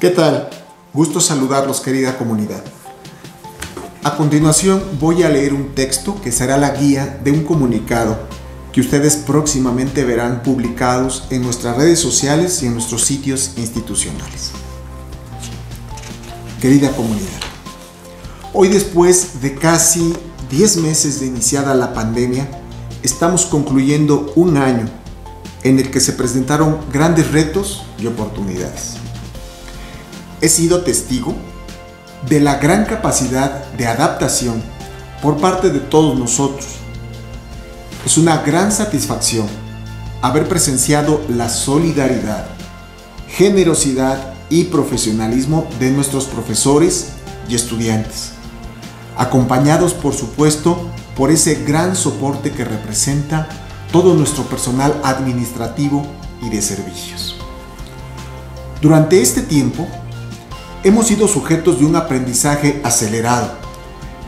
¿Qué tal? Gusto saludarlos querida comunidad. A continuación voy a leer un texto que será la guía de un comunicado que ustedes próximamente verán publicados en nuestras redes sociales y en nuestros sitios institucionales. Querida comunidad, hoy después de casi 10 meses de iniciada la pandemia, estamos concluyendo un año en el que se presentaron grandes retos y oportunidades. He sido testigo de la gran capacidad de adaptación por parte de todos nosotros. Es una gran satisfacción haber presenciado la solidaridad, generosidad y profesionalismo de nuestros profesores y estudiantes, acompañados por supuesto por ese gran soporte que representa todo nuestro personal administrativo y de servicios. Durante este tiempo, hemos sido sujetos de un aprendizaje acelerado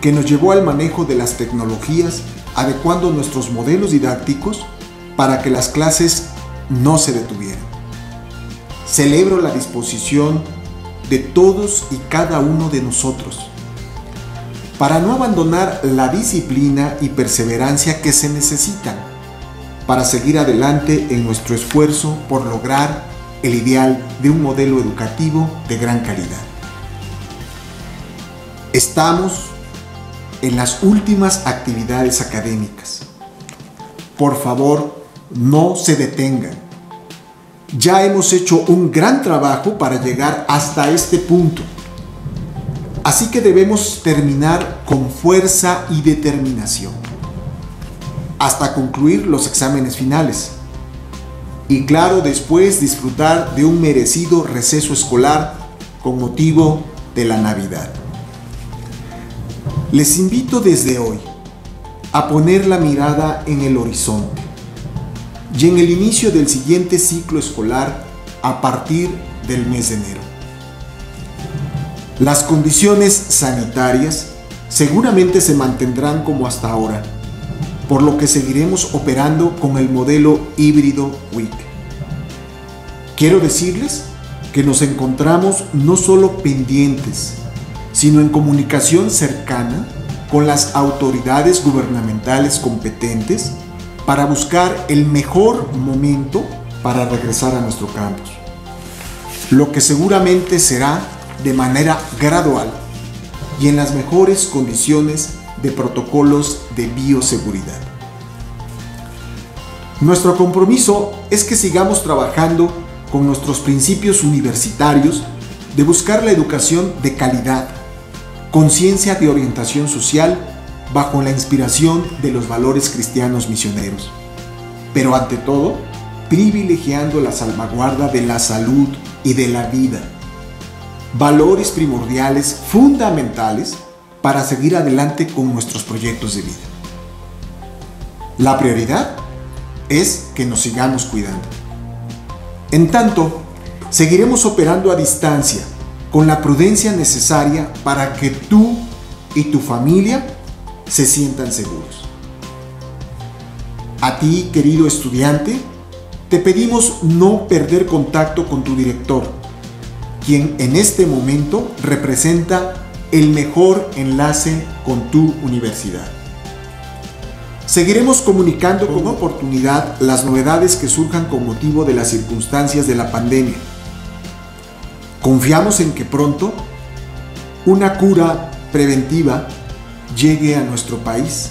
que nos llevó al manejo de las tecnologías adecuando nuestros modelos didácticos para que las clases no se detuvieran. Celebro la disposición de todos y cada uno de nosotros para no abandonar la disciplina y perseverancia que se necesitan para seguir adelante en nuestro esfuerzo por lograr el ideal de un modelo educativo de gran calidad. Estamos en las últimas actividades académicas. Por favor, no se detengan. Ya hemos hecho un gran trabajo para llegar hasta este punto. Así que debemos terminar con fuerza y determinación hasta concluir los exámenes finales y claro, después disfrutar de un merecido receso escolar con motivo de la Navidad. Les invito desde hoy a poner la mirada en el horizonte y en el inicio del siguiente ciclo escolar a partir del mes de enero. Las condiciones sanitarias seguramente se mantendrán como hasta ahora por lo que seguiremos operando con el modelo híbrido WIC. Quiero decirles que nos encontramos no solo pendientes, sino en comunicación cercana con las autoridades gubernamentales competentes para buscar el mejor momento para regresar a nuestro campus. Lo que seguramente será de manera gradual y en las mejores condiciones de protocolos de bioseguridad. Nuestro compromiso es que sigamos trabajando con nuestros principios universitarios de buscar la educación de calidad, conciencia de orientación social bajo la inspiración de los valores cristianos misioneros, pero ante todo, privilegiando la salvaguarda de la salud y de la vida, valores primordiales fundamentales para seguir adelante con nuestros proyectos de vida. La prioridad es que nos sigamos cuidando. En tanto, seguiremos operando a distancia con la prudencia necesaria para que tú y tu familia se sientan seguros. A ti, querido estudiante, te pedimos no perder contacto con tu director, quien en este momento representa el mejor enlace con tu universidad. Seguiremos comunicando con oportunidad las novedades que surjan con motivo de las circunstancias de la pandemia. Confiamos en que pronto una cura preventiva llegue a nuestro país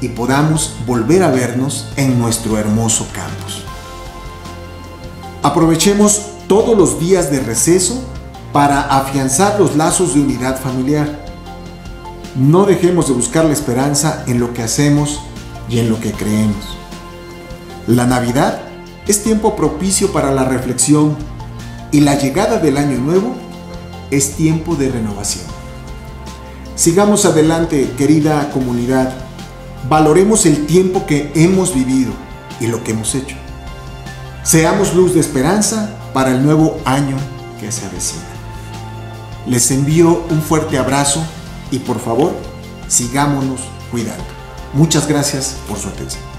y podamos volver a vernos en nuestro hermoso campus. Aprovechemos todos los días de receso para afianzar los lazos de unidad familiar. No dejemos de buscar la esperanza en lo que hacemos y en lo que creemos. La Navidad es tiempo propicio para la reflexión y la llegada del Año Nuevo es tiempo de renovación. Sigamos adelante, querida comunidad. Valoremos el tiempo que hemos vivido y lo que hemos hecho. Seamos luz de esperanza para el nuevo año que se avecina. Les envío un fuerte abrazo y por favor, sigámonos cuidando. Muchas gracias por su atención.